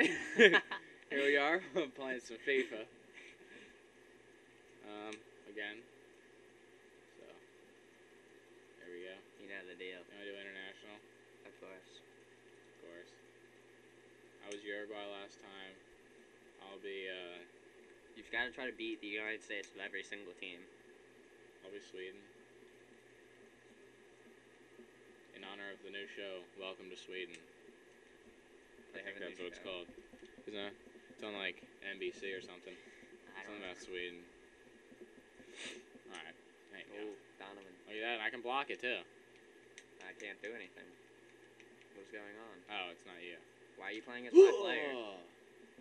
right, here we are playing some FIFA. Um, again. So, there we go. You know the deal, You want to do international? of course. Of course. I was Uruguay last time. I'll be, uh, You've got to try to beat the United States with every single team. I'll be Sweden. In honor of the new show, Welcome to Sweden. They I think that's what it's called. Isn't it? It's on like NBC or something. I Something don't know. about Sweden. Alright. Hey, Oh, go. Donovan. Look at that. I can block it too. I can't do anything. What's going on? Oh, it's not you. Why are you playing as my player?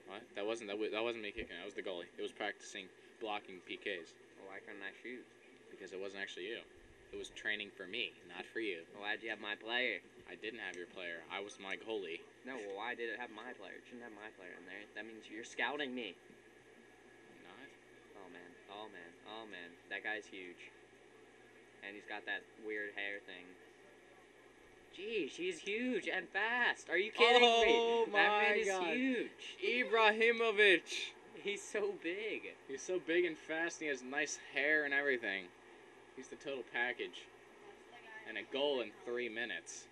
What? That wasn't that, wa- that wasn't me kicking. That was the goalie. It was practicing blocking PKs Well, why couldn't I shoot? because it wasn't actually you. It was training for me, not for you. Well, why'd you have my player? I didn't have your player. I was my goalie. No, well, why did it have my player? It shouldn't have my player in there. That means you're scouting me. Not. Oh man, oh man, oh man. That guy's huge. And he's got that weird hair thing. Geez, he's huge and fast. Are you kidding Oh me? That man is God. huge. Ibrahimovic. He's so big. He's so big and fast. And he has nice hair and everything. He's the total package. And a goal in three minutes.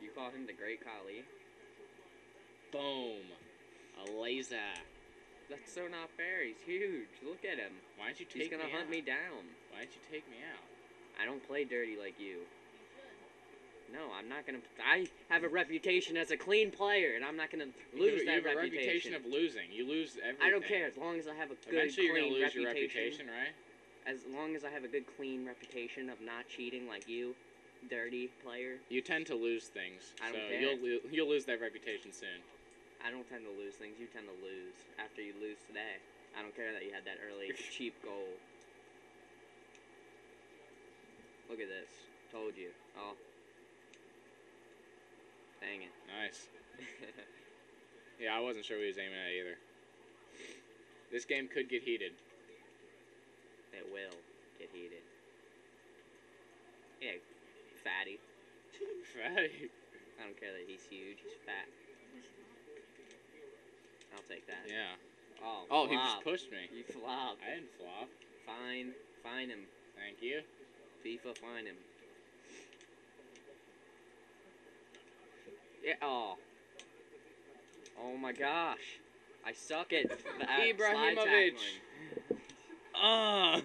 You call him the Great Khali? Boom. A laser. That's so not fair. He's huge. Look at him. Why don't you take? He's gonna me hunt out? me down. Why don't you take me out? I don't play dirty like you. No, I'm not gonna. I have a reputation as a clean player, and I'm not gonna lose you, that you have a reputation. reputation of losing. You lose everything. I don't care as long as I have a good, Eventually, you're clean gonna lose your reputation. reputation, right? As long as I have a good, clean reputation of not cheating like you, dirty player. You tend to lose things, I don't so care. you'll lo- you'll lose that reputation soon. I don't tend to lose things. You tend to lose after you lose today. I don't care that you had that early cheap goal. Look at this. Told you. Oh. Dang it. Nice. Yeah, I wasn't sure what he was aiming at either. This game could get heated. It will get heated. Yeah, fatty. Fatty. I don't care that he's huge. He's fat. I'll take that. Yeah. Oh, Oh, he just pushed me. You flopped. I didn't flop. Fine. Fine him. Thank you. FIFA, fine him. Yeah. Oh. Oh my gosh. I suck at, uh, slide Ibrahimovic. Ah.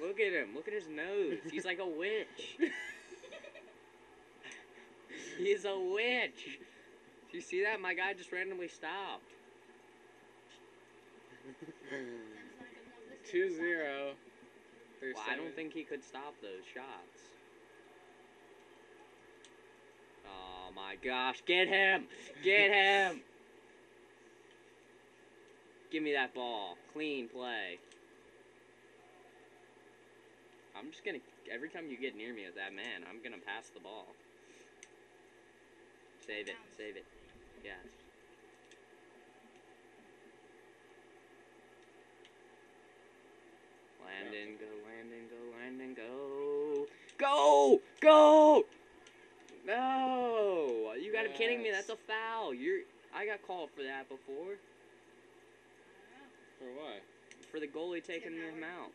Look at him. Look at his nose. He's like a witch. He's a witch. Do you see that? My guy just randomly stopped. Two zero. Through Well, I don't think he could stop those shots. Oh my gosh, get him! Get him! Give me that ball. Clean play. I'm just gonna, every time you get near me with that man, I'm gonna pass the ball. Save it, save it. Yeah. Landon, go, Landon, go, Landon, go. Go! Go! No! You gotta be kidding me, that's a foul. You're I got called for that before. For what? For the goalie taking him out.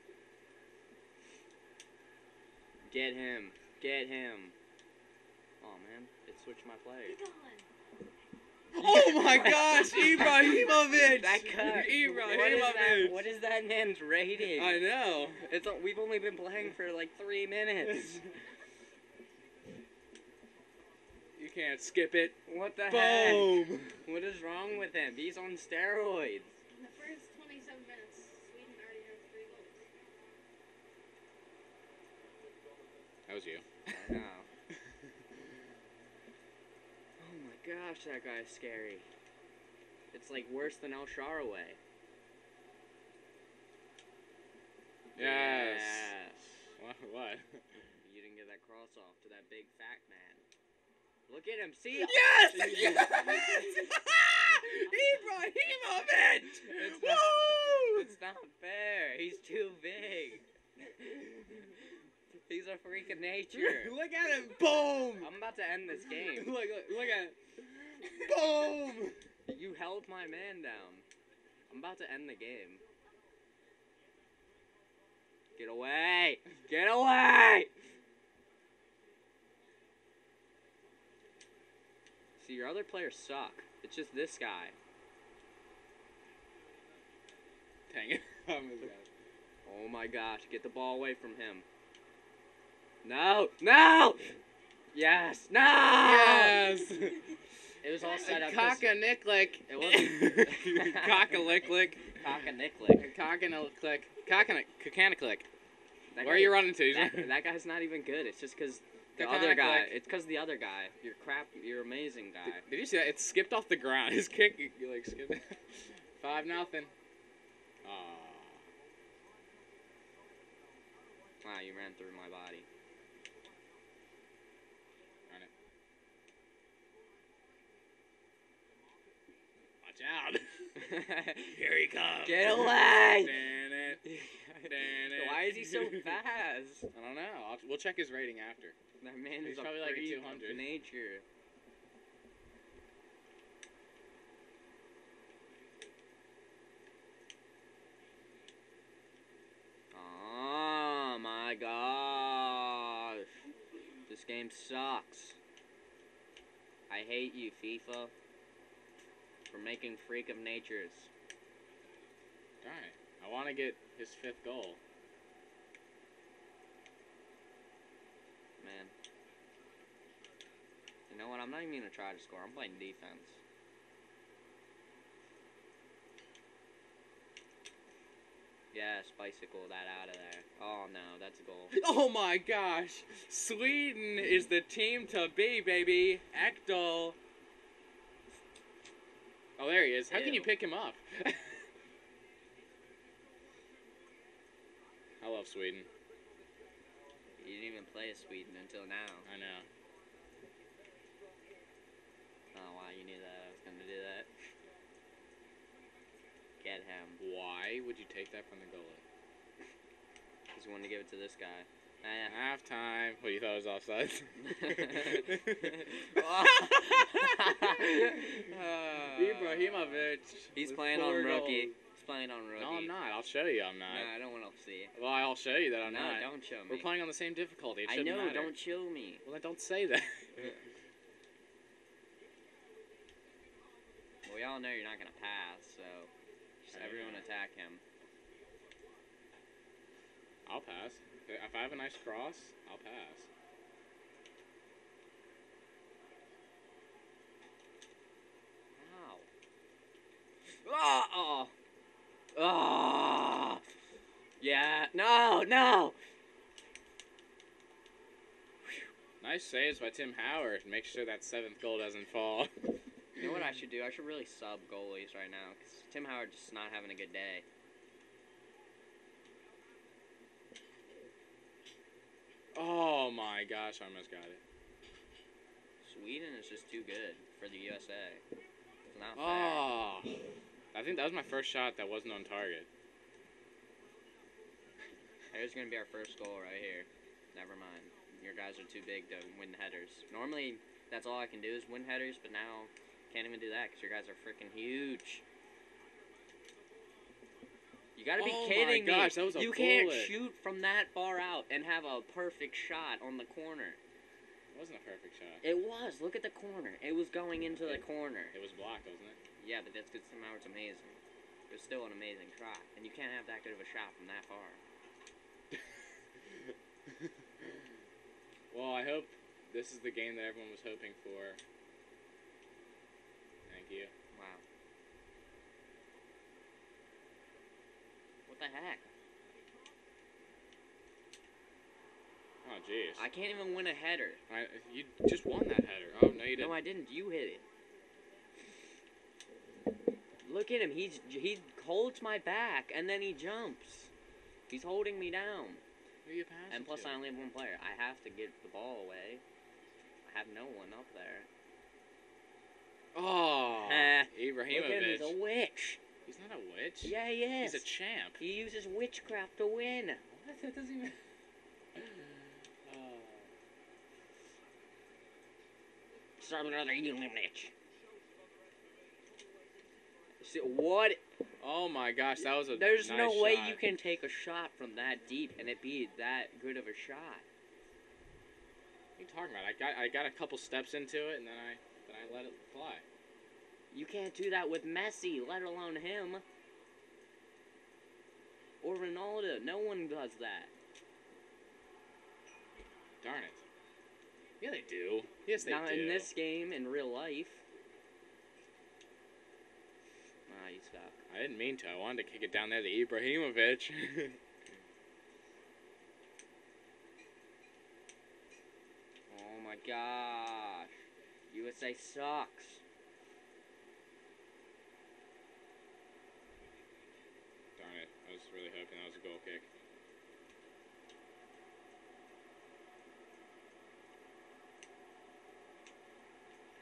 Get him. Get him. Oh man, it switched my player. Oh my gosh, Ibrahimovic! That cut. What is Ibrahimovic! that, what is that man's rating? I know. It's we've only been playing for like three minutes. You can't skip it. What the heck? Boom! What is wrong with him? He's on steroids. In the first 27 minutes, Sweden already had three goals. That was you. I know. oh my gosh, that guy's scary. It's like worse than El Shaarawy. Yes. Yes. What? what? You didn't get that cross off to that big fat man. Look at him. See? Yes! Yes! Ibrahimovic! It's not- Woo! It's not fair. He's too big. He's a freak of nature. Look at him! Boom! I'm about to end this game. Look, look, look at it. Boom! You held my man down. I'm about to end the game. Get away! Get away! See, your other players suck. It's just this guy. Dang it. I'm this guy. Oh my gosh, get the ball away from him. No! No! Yes! No! Yes! It was all set up. 'cause- Cock a nick lick. It wasn't. Cock a lick lick. Cock a nick lick. Cock and a click. Cock and a cock click. That Where are guy- you running to? That, that guy's not even good. It's just because the Cock other and a guy. click. It's because the other guy. You're crap. You're amazing guy. Did, did you see that? It skipped off the ground. His kick, like, skipped. Five nothing. Aw. Wow, you ran through my body. Watch out. Here he comes. Get away! Dan it. Dan it. Why is he so fast? I don't know. I'll, we'll check his rating after. That man He's is probably like a freak 200. of nature. Oh my gosh. This game sucks. I hate you, FIFA, for making freak of natures. Alright. I want to get his fifth goal. Man. You know what? I'm not even gonna try to score. I'm playing defense. Yes, bicycle that out of there. Oh no, that's a goal. Oh my gosh! Sweden is the team to be, baby. Ekdal. Oh, there he is. How can you pick him up? I love Sweden. You didn't even play Sweden until now. I know. Oh wow, you knew that I was gonna do that. Get him. Why would you take that from the goalie? Because you wanted to give it to this guy. Ah, Halftime. What you thought it was offside? Ibrahimovic. He's playing on rookie. He's playing on rookie. No, I'm not. I'll show you. I'm not. Nah, I don't want to see. it. Well, I'll show you that I'm no, not. don't show me. We're playing on the same difficulty. It I know. matter. Don't show me. Well, then don't say that. Well, we all know you're not gonna pass, so just I everyone know. attack him. I'll pass. If I have a nice cross, I'll pass. Ow. Oh. Oh. Yeah. No. No. Nice saves by Tim Howard. Make sure that seventh goal doesn't fall. You know what I should do? I should really sub goalies right now because Tim Howard's just not having a good day. oh my gosh, I almost got it. Sweden is just too good for the USA. It's not fair. Oh. I think that was my first shot that wasn't on target. There's gonna be our first goal right here. Never mind. Your guys are too big to win headers. Normally, that's all I can do is win headers, but now can't even do that because your guys are freaking huge. You gotta be Oh my kidding gosh, me! that was a you can't shoot from that far out and have a perfect shot on the corner. It wasn't a perfect shot. It was. Look at the corner. It was going into the corner. It was blocked, wasn't it? Yeah, but that's because Tim Howard's amazing. It was still an amazing shot, and you can't have that good of a shot from that far. well, I hope this is the game that everyone was hoping for. Thank you. Wow. What the heck? Oh, jeez. I can't even win a header. I, you just won that header. Oh, no, you didn't. No, I didn't. You hit it. Look at him. He's he holds my back and then he jumps. He's holding me down. Who are you passing And plus, to? I only have one player. I have to get the ball away. Have no one up there. Oh, Look at him. Ibrahimovic. He's a witch. He's not a witch. Yeah, he is. He's a champ. He uses witchcraft to win. What? That doesn't even. Oh. Start another unit. se- what? Oh my gosh, that was a. There's nice no way shot. you can take a shot from that deep and it be that good of a shot. What are you talking about? I got I got a couple steps into it and then I then I let it fly. You can't do that with Messi, let alone him. Or Ronaldo. No one does that. Darn it. Yeah, they do. Yes, they Not do. Not in this game, in real life. Ah, you suck. I didn't mean to. I wanted to kick it down there to Ibrahimovic. Oh my gosh. USA sucks. Darn it. I was really hoping that was a goal kick.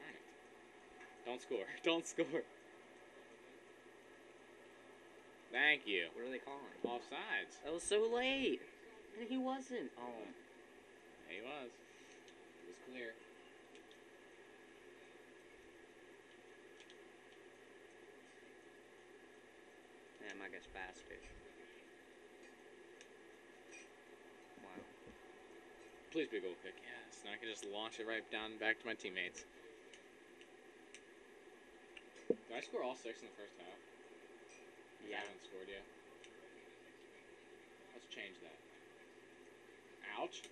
Darn it. Don't score. Don't score. Thank you. What are they calling? Offsides. That was so late. And he wasn't. Oh. He was. Clear. Damn, I guess faster. Wow. Please be a goal kick. Yes. Now I can just launch it right down back to my teammates. Did I score all six in the first half? Yeah. I haven't scored yet. Let's change that. Ouch.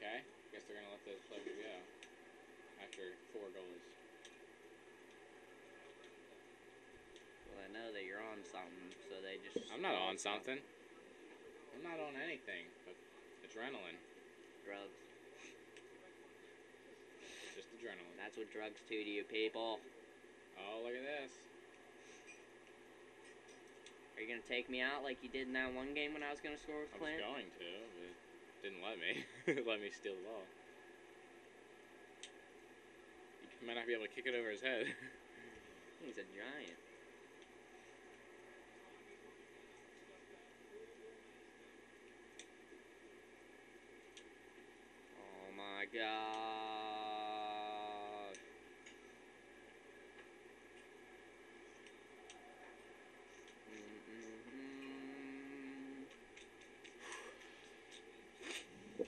Okay. Guess they're gonna let those players go after four goals. Well, I know that you're on something, so they just. I'm not on something. I'm not on anything but adrenaline. Drugs. It's Just adrenaline. That's what drugs do to you people. Oh, look at this. Are you gonna take me out like you did in that one game when I was gonna score with Clint? I was going to, but didn't let me. let me steal the ball. You might not be able to kick it over his head. He's a giant. Oh my god. Mm-mm-mm.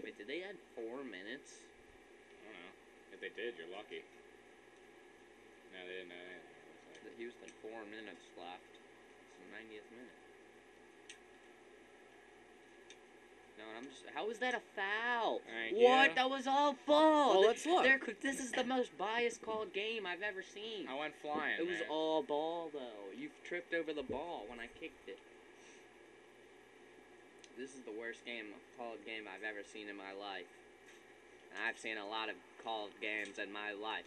Wait, did they add four minutes? I don't know. If they did, you're lucky. No, they didn't add anything. it looks like. The Houston four minutes left. It's the 90th minute. No, and I'm just. How is that a foul? What? you. That was all ball. Well, let's look. there this is the most biased called game I've ever seen. I went flying. It was man. all ball though. You've tripped over the ball when I kicked it. This is the worst game called game I've ever seen in my life. And I've seen a lot of called games in my life.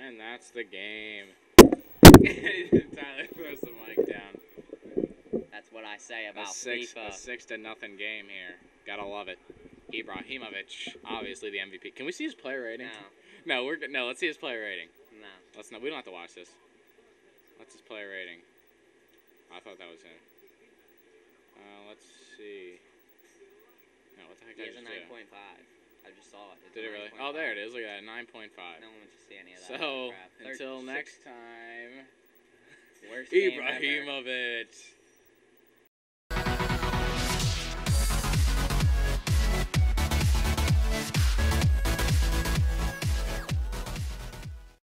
And that's the game. Tyler throws the mic down. That's what I say A about six, FIFA. a six to nothing game here. Gotta love it. Ibrahimovic, obviously the MVP. Can we see his player rating? No, No, we're. No, let's see his player rating. no. Let's not. We don't have to watch this. What's his player rating? I thought that was him. Uh, let's see. No, what the heck He has a just do? 9.5. I just saw it. It's Did it really? 9.5. Oh, there it is. Look at that, nine point five. No one wants to see any of that. So crap. Until next time, Worst. Ibrahimovic.